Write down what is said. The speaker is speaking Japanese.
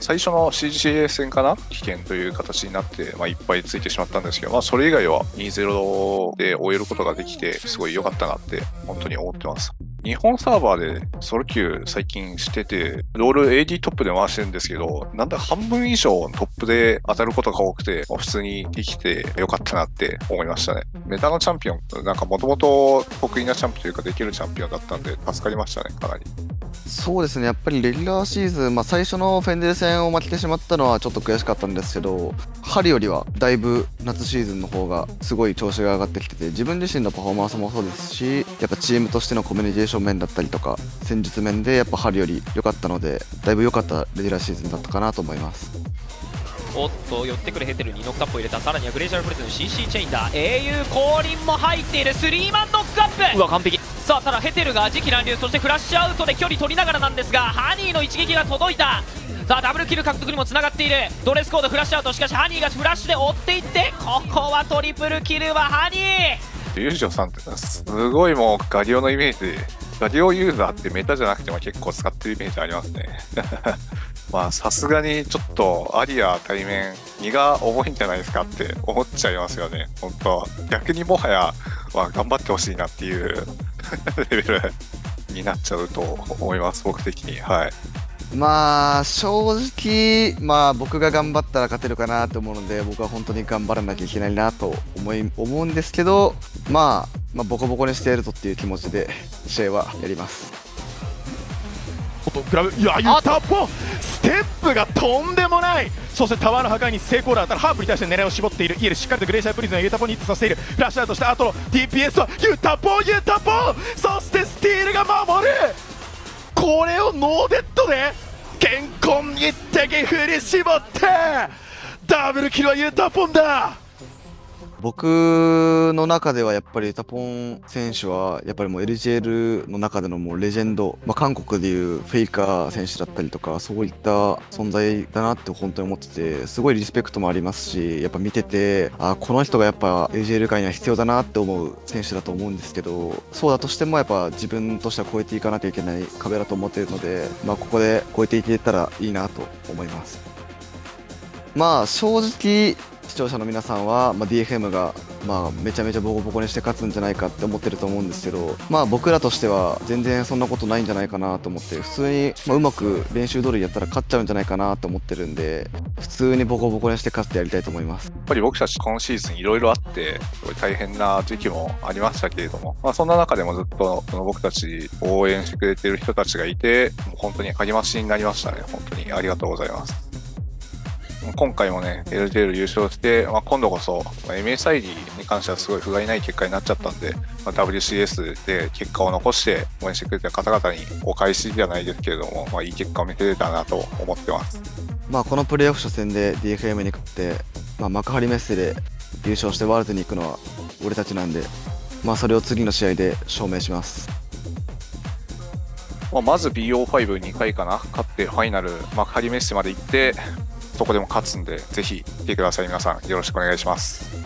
最初の CGA 戦かな？危険という形になって、まあ、いっぱいついてしまったんですけど、まあ、それ以外は2-0で終えることができて、すごい良かったなって、本当に思ってます。日本サーバーでソロ級最近してて、ロール AD トップで回してるんですけど、なんだ半分以上トップで当たることが多くて、普通にできてよかったなって思いましたね。メタのチャンピオン、なんかもともと得意なチャンピオンというかできるチャンピオンだったんで、助かりましたね、かなり。そうですね、やっぱりレギュラーシーズン、まあ、最初のフェンデル戦を負けてしまったのはちょっと悔しかったんですけど、春よりはだいぶ夏シーズンの方がすごい調子が上がってきてて、自分自身のパフォーマンスもそうですし、やっぱチームとしてのコミュニケーション面だったりとか、戦術面でやっぱ春より良かったので、だいぶ良かったレギュラーシーズンだったかなと思います。おっと寄ってくるヘテルにノックアップを入れた。さらにはグレイジャーブレスの CC チェインだ。英雄降臨も入っている。スリーマンノックアップ。うわ完璧さあただヘテルが次期乱流そしてフラッシュアウトで距離取りながらなんですがハニーの一撃が届いた。さあダブルキル獲得にもつながっている。ドレスコードフラッシュアウト。しかしハニーがフラッシュで追っていってここはトリプルキルはハニー。ユージョさんってすごいもうガリオのイメージ、ガリオユーザーってメタじゃなくても結構使ってるイメージありますね。まあさすがにちょっとアリア対面荷が重いんじゃないですかって思っちゃいますよね。本当。逆にもはや、まあ、頑張ってほしいなっていうレベルになっちゃうと思います、僕的に。はい。まあ正直、まあ、僕が頑張ったら勝てるかなと思うので僕は本当に頑張らなきゃいけないなと思い思うんですけど、まあ、まあボコボコにしてやるぞっていう気持ちで試合はやります。おっとグラブいやユタポステップがとんでもないそしてタワーの破壊に成功だったらハープに対して狙いを絞っているイエルしっかりとグレイシャープリズンをユタポにヒットさせているフラッシュアウトした後の DPS はユタポユタポこれをノーデッドで乾坤一擲振り絞ってダブルキルはゆたぽんだ僕の中ではやっぱゆたぽん選手はやっぱりもう LGL の中でのもうレジェンド、まあ、韓国でいうフェイカー選手だったりとかそういった存在だなって本当に思っててすごいリスペクトもありますしやっぱ見ててあこの人がやっぱ LGL 界には必要だなって思う選手だと思うんですけどそうだとしてもやっぱ自分としては超えていかなきゃいけない壁だと思っているので、まあ、ここで超えていけたらいいなと思います。まあ正直視聴者の皆さんは、まあ、DFM が、まあ、めちゃめちゃボコボコにして勝つんじゃないかって思ってると思うんですけど、まあ、僕らとしては全然そんなことないんじゃないかなと思って普通に、まあ、うまく練習通りやったら勝っちゃうんじゃないかなと思ってるんで普通にボコボコにして勝ってやりたいと思います。やっぱり僕たち今シーズンいろいろあって、すごい大変な時期もありましたけれども、まあ、そんな中でもずっとその僕たち応援してくれてる人たちがいて、もう本当に励ましになりましたね。本当にありがとうございます。今回もね、LJL 優勝して、まあ、今度こそ、まあ MSID に関してはすごい不甲斐ない結果になっちゃったんで、まあ、WCS で結果を残して応援してくれた方々にお返しじゃないですけれども、まあ、いい結果を見せれたなと思ってます。まあ、このプレーオフ初戦で DFM に勝って、まあ、幕張メッセで優勝してワールドに行くのは俺たちなんで、まあ、それを次の試合で証明します。まあ、まず BO52 回かな勝ってファイナル幕張メッセまで行ってそこでも勝つんでぜひ来てください。皆さんよろしくお願いします。